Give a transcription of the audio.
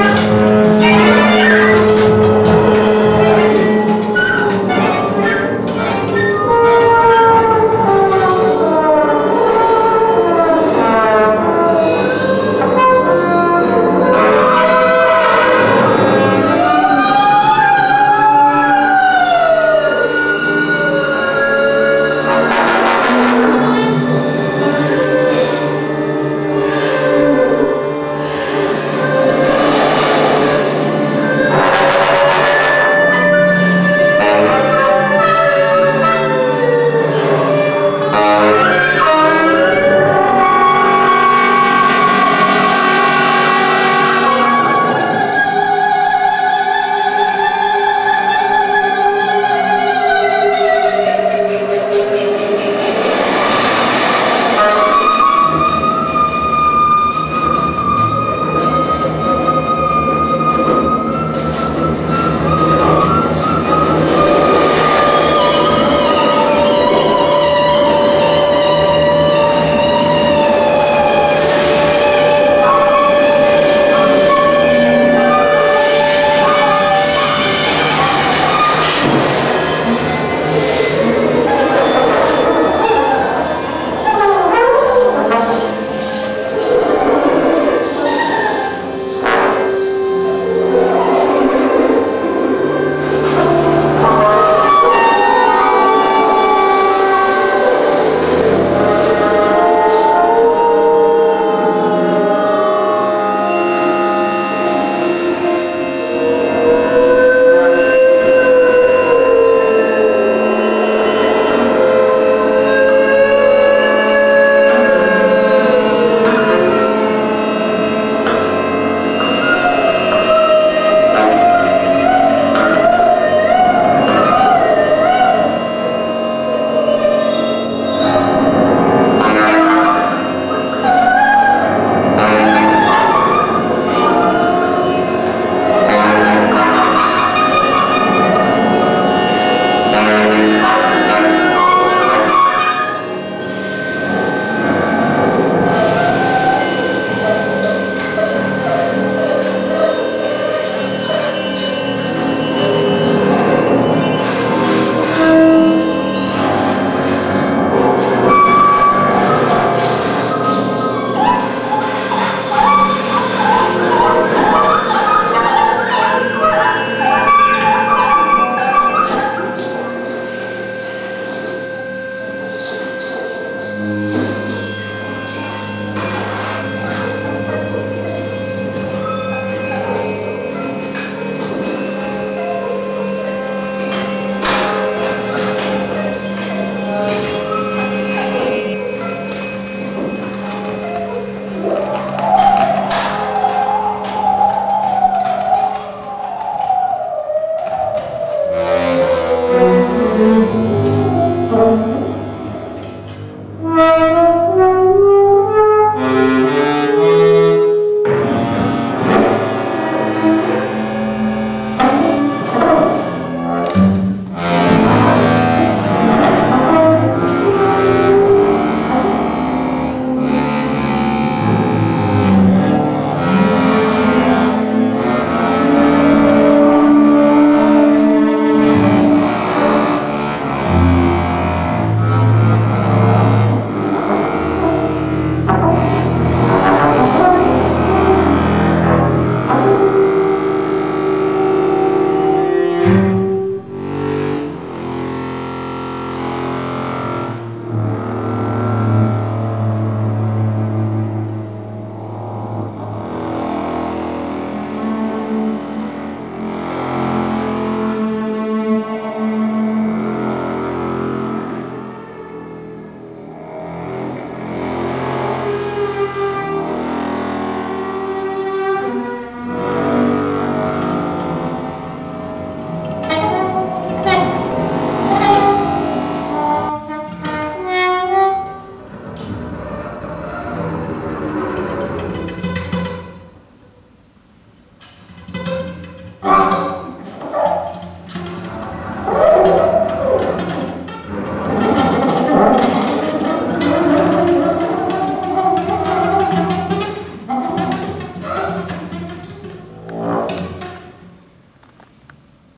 Música